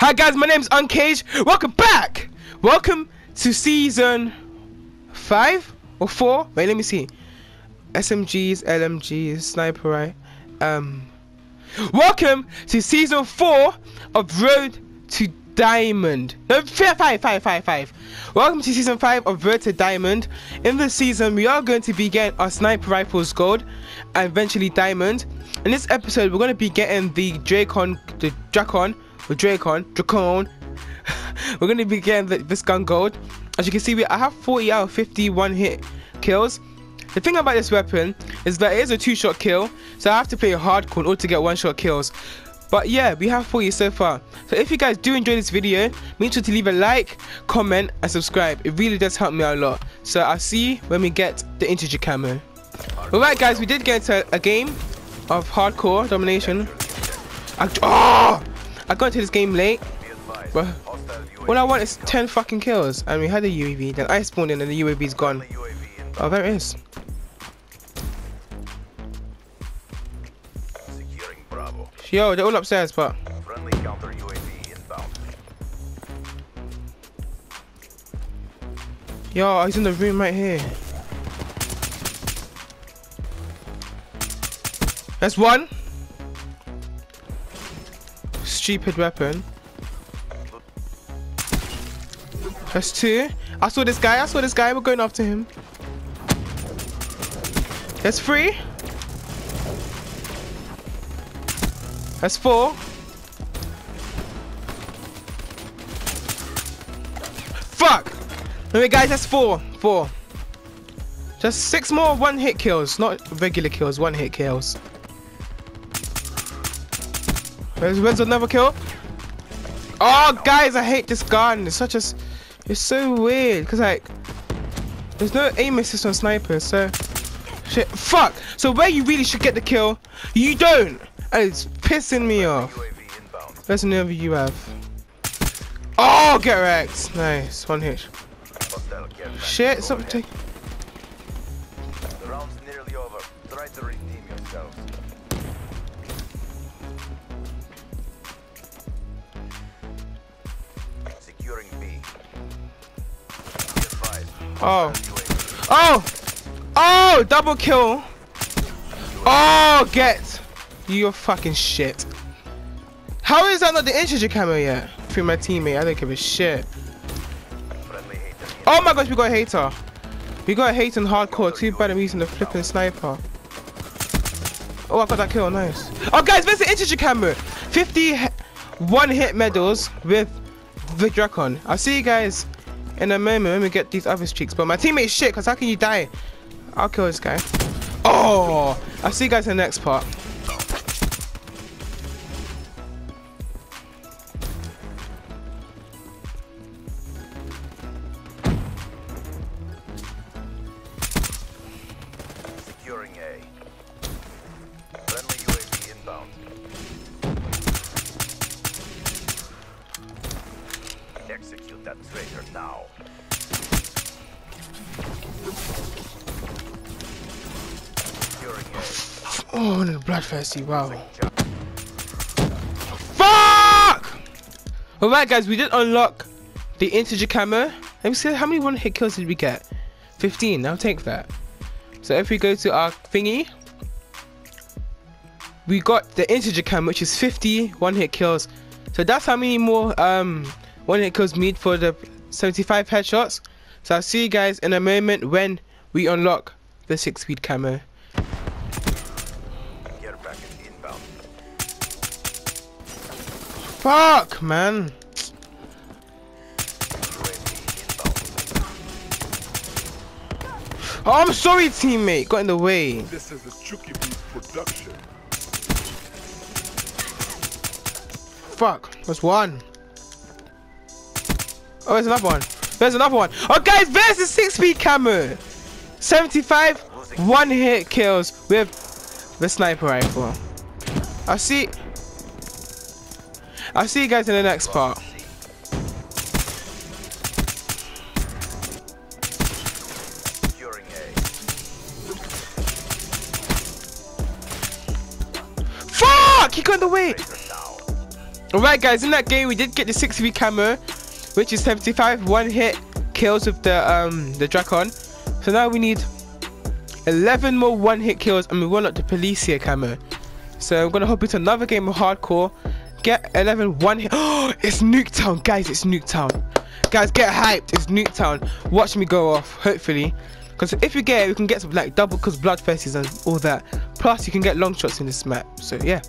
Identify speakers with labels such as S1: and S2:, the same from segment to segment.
S1: Hi guys, my name's Uncaged. Welcome back. Welcome to season five or four. Wait, let me see. SMGs, LMGs, sniper, right? Um, welcome to season four of Road to Diamond. No, five, five, five, five. Welcome to season five of Road to Diamond. In this season, we are going to be getting our sniper rifles gold and eventually diamond. In this episode, we're going to be getting the Drakon, the Drakon with Drakon, Drakon. We're gonna be getting the, this gun gold. As you can see, we I have 40 out of 51 hit kills. The thing about this weapon is that it is a two-shot kill, so I have to play hardcore in order to get one-shot kills. But yeah, we have 40 so far. So if you guys do enjoy this video, make sure to leave a like, comment, and subscribe. It really does help me out a lot. So I'll see you when we get the integer camo. Alright guys, we did get into a game of hardcore domination. I, oh! I got into this game late, but all I want is 10 fucking kills. And we had a UAV, then I spawned in and the UAV's gone. Oh, there it is. Yo, they're all upstairs, but yo, he's in the room right here. That's one. Stupid weapon. That's two. I saw this guy. I saw this guy. We're going after him. That's three. That's four. Fuck! Wait, guys, that's four. Four. Just six more one hit kills, not regular kills, one hit kills. Where's, where's another kill? Oh, guys, I hate this gun. It's such a. It's so weird because like, there's no aim assist on snipers. So, shit. Fuck. So where you really should get the kill, you don't. And it's pissing me off.
S2: Inbound.
S1: Another you have? Oh, get wrecked. Nice. One hit. Shit. Stop taking. Oh. Oh! Oh! Double kill! Oh! Get! You fucking shit. How is that not the integer camo yet? Through my teammate, I don't give a shit. Oh my gosh, we got a hater. We got a hater in hardcore. Too bad I'm using the flipping sniper. Oh, I got that kill. Nice. Oh, guys, where's the integer camo? 50 he- one hit medals with the Drakon. I'll see you guys in a moment when we get these other streaks. But my teammate's shit, because how can you die? I'll kill this guy. Oh, I'll see you guys in the next part.
S2: Securing A. Friendly UAV inbound. Execute that traitor now.
S1: Oh, no, bloodthirsty. Wow. Fuck! Alright guys, we did unlock the integer camo. Let me see how many one hit kills did we get? 15, I'll take that. So if we go to our thingy, we got the integer camo which is 50 one hit kills. So that's how many more um one hit kills we need for the 75 headshots. So I'll see you guys in a moment when we unlock the 6 speed camo.
S2: Care package inbound.
S1: Fuck man. Oh, I'm sorry teammate, got in the way.
S3: This is a Chuki production.
S1: Fuck, there's one. Oh, there's another one. There's another one. Oh, guys, there's the six speed camo. 75 one hit kills with the sniper rifle. I'll see. I'll see you guys in the next part. Fuck! He got in the way. Alright, guys, in that game we did get the 6 v camo, which is 75 one hit kills with the um the Drakon. So now we need 11 more one hit kills and we will up the Policia camo. So I'm gonna hop into another game of hardcore. Get 11 one hit. Oh, it's Nuketown, guys. It's Nuketown. Guys, get hyped. It's Nuketown. Watch me go off. Hopefully, because if we get it, we can get some like double because bloodfesties and all that. Plus, you can get long shots in this map. So yeah.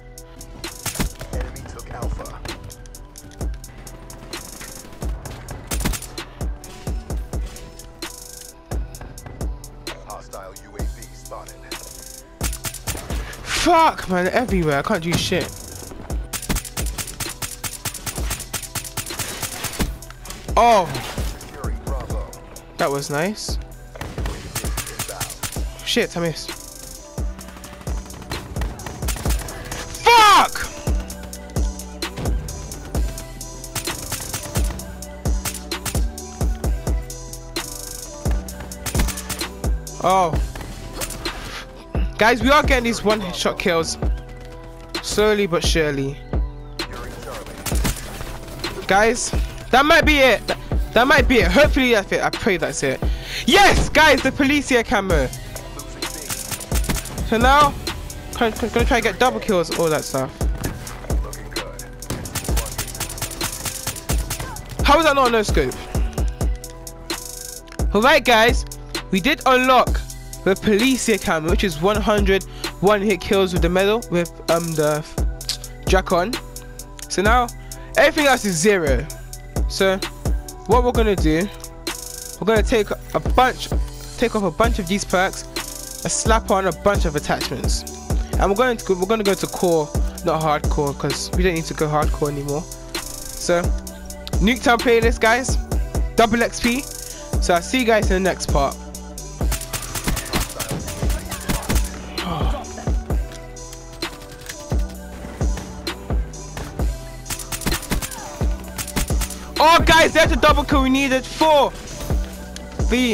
S1: Fuck, man, everywhere. I can't do shit. Oh, that was nice. Shit, I missed. Fuck! Oh. Guys, we are getting these one-shot kills. Slowly but surely. Guys, that might be it. That, might be it. Hopefully that's it. I pray that's it. Yes, guys, the Policia camo.
S2: Losing
S1: So now, gonna, gonna try and get double kills, all that stuff.
S2: Looking good. C1
S1: How is that not a no scope? Alright guys, we did unlock the Policia camo, which is 100 one hit kills with the medal with um the Drakon. So now everything else is zero. So what we're gonna do, we're gonna take a bunch, take off a bunch of these perks, and slap on a bunch of attachments. And we're going to we're gonna go to core, not hardcore, because we don't need to go hardcore anymore. So Nuketown playlist, guys. Double XP. So I'll see you guys in the next part. Oh, guys, there's a double kill we needed for the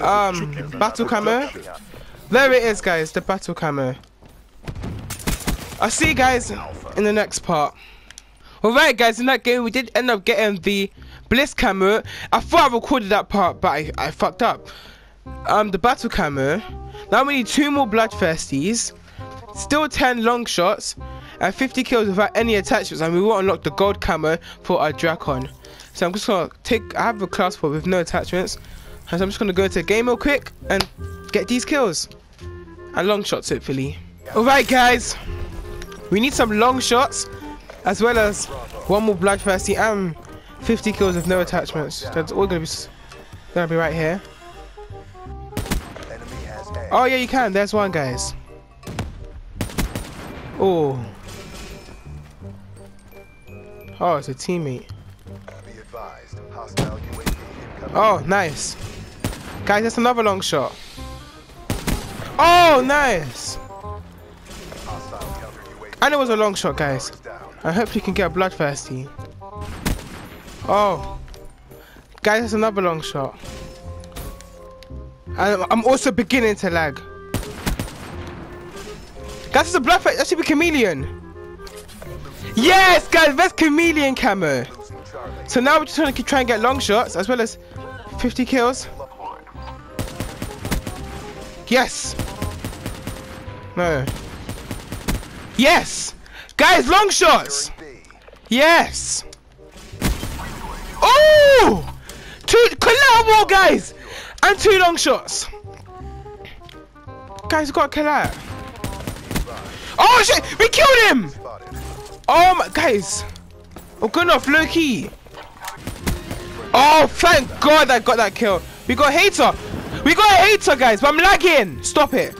S1: Um,
S3: a Chuki Beats
S1: battle camo. There it is, guys, the battle camo. I'll see you guys in the next part. Alright, guys, in that game, we did end up getting the Bliss camo. I thought I recorded that part, but I, I fucked up. Um, the battle camo. Now we need two more bloodthirsties, still 10 long shots, and 50 kills without any attachments, and we will unlock the gold camo for our Drakon. So I'm just gonna take, I have a class for with no attachments, and so I'm just gonna go to game real quick and get these kills. And long shots, hopefully. Alright, guys. We need some long shots, as well as one more bloodthirsty and 50 kills with no attachments. That's all gonna be, gonna be right here. Oh yeah, you can. There's one, guys. Oh. Oh, it's a teammate.
S2: Advised. Hostile UAV incoming.
S1: Oh, nice. Guys, that's another long shot. Oh, nice. And it was a long shot, guys. I hope you can get a bloodthirsty. Oh. Guys, that's another long shot. And I'm also beginning to lag. Guys, it's a bloodthirsty. That should be chameleon. Yes, guys, that's chameleon camo. So now we're just trying to try and get long shots as well as 50 kills. Yes. No. Yes. Guys, long shots. Yes. Oh! Two more guys, and two long shots. Guys, got a collab. Oh shit! We killed him. Oh my guys. Oh good enough, low. Oh thank God I got that kill. We got hater. We got a hater, guys. But I'm lagging. Stop it.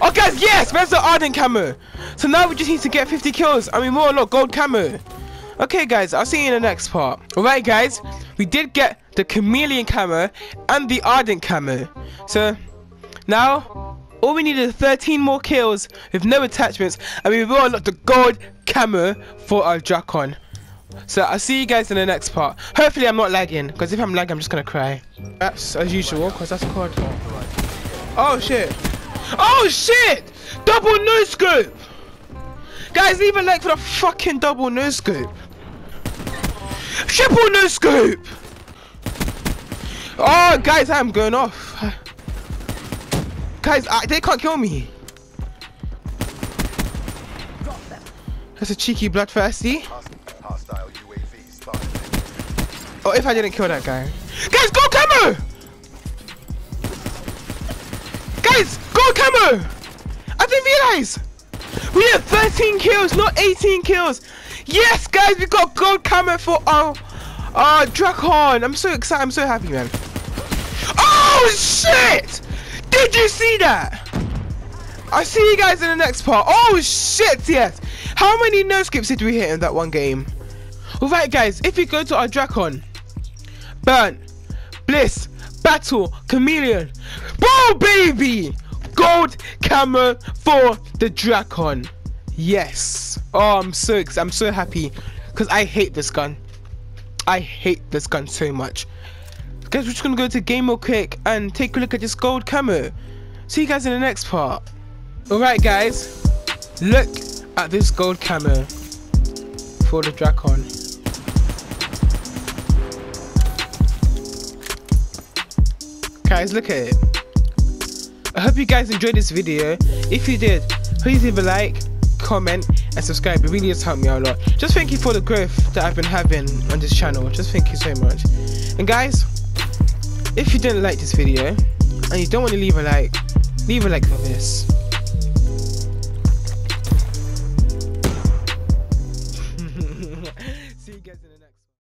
S1: Oh guys, yes, where's the ardent camo? So now we just need to get 50 kills and we more unlock gold camo. Okay, guys, I'll see you in the next part. Alright, guys, we did get the chameleon camo and the ardent camo. So, now, all we need is 13 more kills with no attachments, and we will unlock the gold camo for our Drakon. So, I'll see you guys in the next part. Hopefully, I'm not lagging, because if I'm lagging, I'm just gonna cry. That's as usual, because that's COD. Oh, shit. Oh, shit! Double no scope! Guys, leave a like for the fucking double no scope. Triple no scope! Oh, guys, I'm going off. Guys, I, they can't kill me. That's a cheeky bloodthirsty. Oh, if I didn't kill that guy. Guys, go camo! Guys, go camo! I didn't realize! We have 13 kills, not 18 kills! Yes, guys, we got gold camo for our, our Drakon! I'm so excited, I'm so happy, man. Oh, shit! Did you see that? I'll see you guys in the next part. Oh, shit, yes! How many no skips did we hit in that one game? Alright, guys, if you go to our Drakon, Burn, Bliss, Battle, Chameleon. Whoa, baby! Gold camera for the Drakon. Yes. Oh, I'm so I'm so happy because I hate this gun. I hate this gun so much. Guys, we're just gonna go to Game Mode Quick and take a look at this gold camo. See you guys in the next part. Alright, guys, look at this gold camo for the Drakon. Guys, look at it. I hope you guys enjoyed this video. If you did, please leave a like, comment, and subscribe. It really does help me out a lot. Just thank you for the growth that I've been having on this channel. Just thank you so much. And guys, if you didn't like this video and you don't want to leave a like, leave a like for this.